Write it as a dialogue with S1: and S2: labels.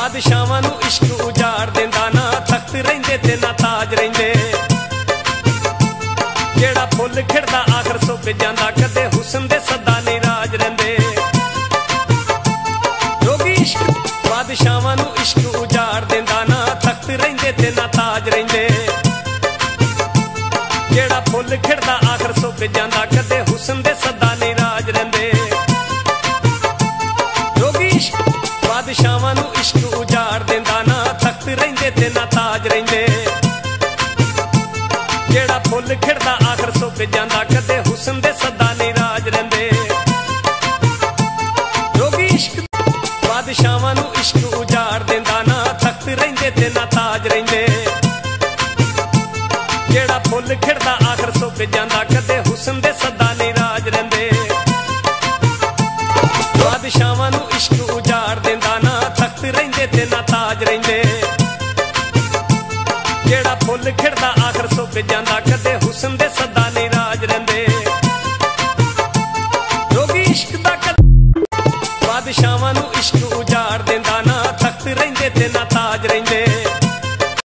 S1: ਬਾਦਸ਼ਾਹਾਂ ਨੂੰ ਇਸ਼ਕ ਉਜਾੜ ਦਿੰਦਾ ਨਾ ਤਖਤ ਰਹਿੰਦੇ ਤੇ ਨਾ ਤਾਜ ਰਹਿੰਦੇ ਜਿਹੜਾ ਫੁੱਲ ਖਿੜਦਾ ਆਖਰ ਸੁੱਕ ਜਾਂਦਾ ਕਦੇ ਹੁਸਨ ਦੇ ਸਦਾ ਨਹੀਂ ਰਾਜ ਰਹਿੰਦੇ ਜੋਗੀ ਇਸ਼ਕ ਬਾਦਸ਼ਾਹਾਂ ਨੂੰ ਇਸ਼ਕ ਉਜਾੜ ਦਿੰਦਾ ਨਾ ਤਖਤ ਰਹਿੰਦੇ ਤੇ ਨਾ ਤਾਜ ਰਹਿੰਦੇ ਜਿਹੜਾ ਫੁੱਲ ਖਿੜਦਾ ਆਖਰ ਸੁੱਕ ਜਾਂਦਾ ਕਦੇ ਹੁਸਨ ਦੇ ਸਦਾ ਨਹੀਂ ਰਾਜ ਰਹਿੰਦੇ ਜੋਗੀ ਇਸ਼ਕ ਬਾਦਸ਼ਾਹਾਂ ਨੂੰ ਇਸ਼ਕ ਰਹਿੰਦੇ ਤੇ ਨਾ ਤਾਜ ਰਹਿੰਦੇ ਜਿਹੜਾ ਫੁੱਲ ਖਿੜਦਾ ਆਖਰ ਸੁੱਕ ਜਾਂਦਾ ਕਦੇ ਹੁਸਨ ਦੇ ਸਦਾ ਨਹੀਂ ਰਾਜ ਰਹਿੰਦੇ ਜੋਗੀ ਇਸ਼ਕ ਬਾਦਸ਼ਾਹਾਂ ਨੂੰ ਇਸ਼ਕ ਉਜਾੜ ਦਿੰਦਾ ਨਾ ਤਖਤ ਰਹਿੰਦੇ ਤੇ ਨਾ ਤਾਜ ਰਹਿੰਦੇ ਜਿਹੜਾ ਫੁੱਲ ਖਿੜਦਾ ਆਖਰ ਸੁੱਕ ਜਾਂਦਾ ਕਦੇ ਹੁਸਨ ਦੇ ਸਦਾ ਨਹੀਂ ਰਾਜ ਰਹਿੰਦੇ ਬਾਦਸ਼ਾਹਾਂ ਨੂੰ ਇਸ਼ਕ ਉਜਾੜ ਦਿੰਦਾ ਨਾ ਤਖਤ ਰਹਿੰਦੇ ਤੇ ਨਾ ਜਿਹੜਾ ਫੁੱਲ ਖਿੜਦਾ ਆਖਰ ਸੁੱਕ ਜਾਂਦਾ, ਕਦੇ ਹੁਸਨ ਦੇ ਸਦਾ ਨਹੀਂ ਰਾਜ ਰਹਿੰਦੇ ਜੋਗੀ ਇਸ਼ਕ ਦਾ ਕਦ ਬਾਦਸ਼ਾਹਾਂ ਨੂੰ ਇਸ਼ਕ ਉਜਾੜ ਦਿੰਦਾ, ਨਾ ਤਖਤ ਰਹਿੰਦੇ ਤੇ ਨਾ ਤਾਜ ਰਹਿੰਦੇ।